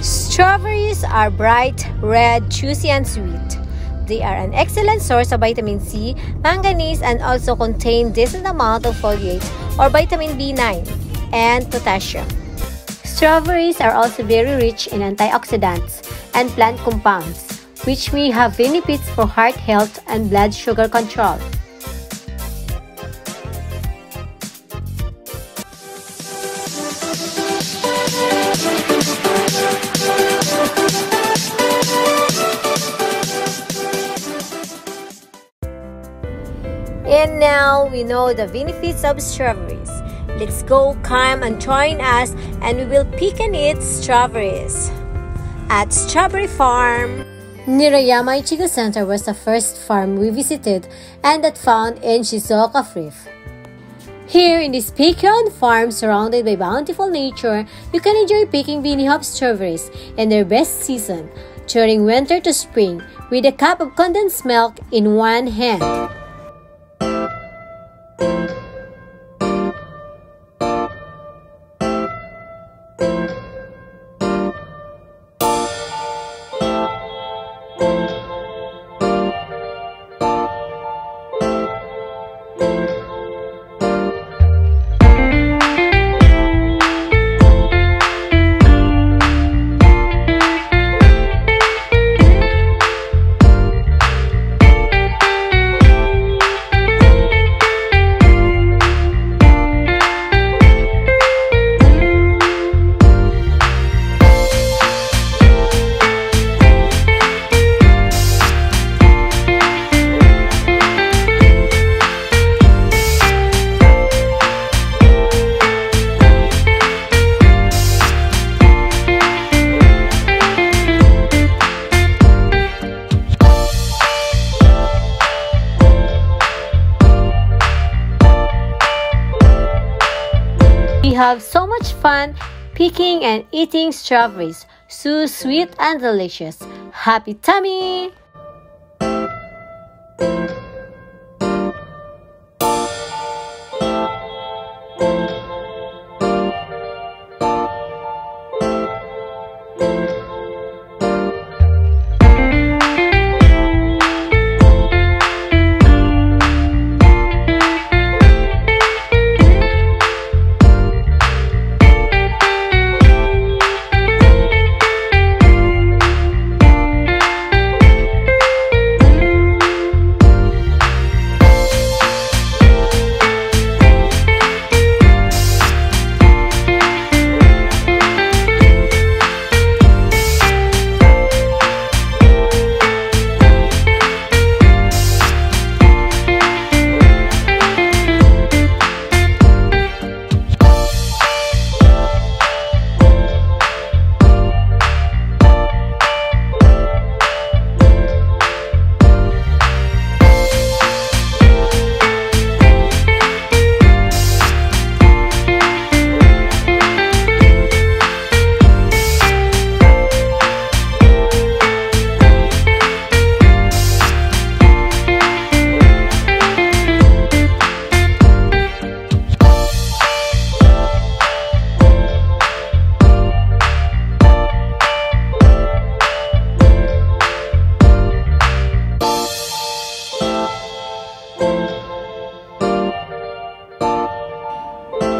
Strawberries are bright, red, juicy, and sweet. They are an excellent source of vitamin C, manganese, and also contain decent amount of folate or vitamin B9 and potassium. Strawberries are also very rich in antioxidants and plant compounds, which may have benefits for heart health and blood sugar control. And now we know the benefits of strawberries. Let's go come and join us and we will pick and eat strawberries. At Strawberry Farm. Nirayama Ichigo Center was the first farm we visited and that found in Shizuoka Pref. Here in this pecan farm surrounded by bountiful nature, you can enjoy picking Benihoppe strawberries in their best season during winter to spring with a cup of condensed milk in one hand. Have so much fun picking and eating strawberries. So sweet and delicious. Happy tummy!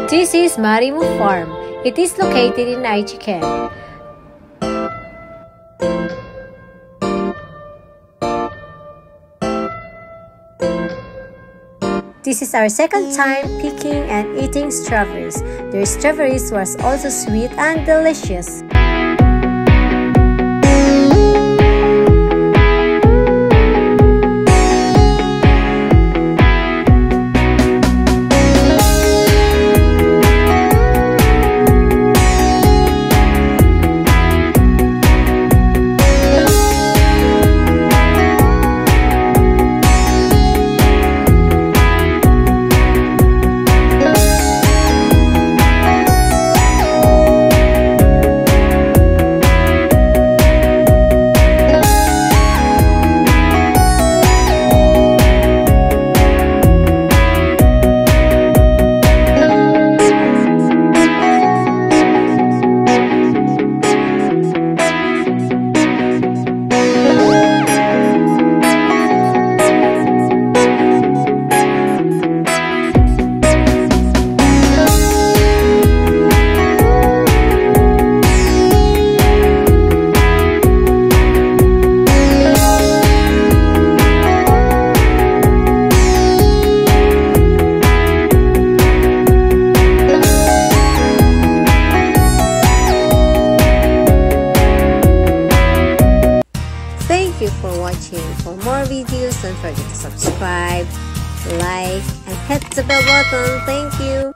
This is Marimo Farm. It is located in Aichiken. This is our second time picking and eating strawberries. Their strawberries was also sweet and delicious. Watching. For more videos, don't forget to subscribe, like, and hit the bell button. Thank you.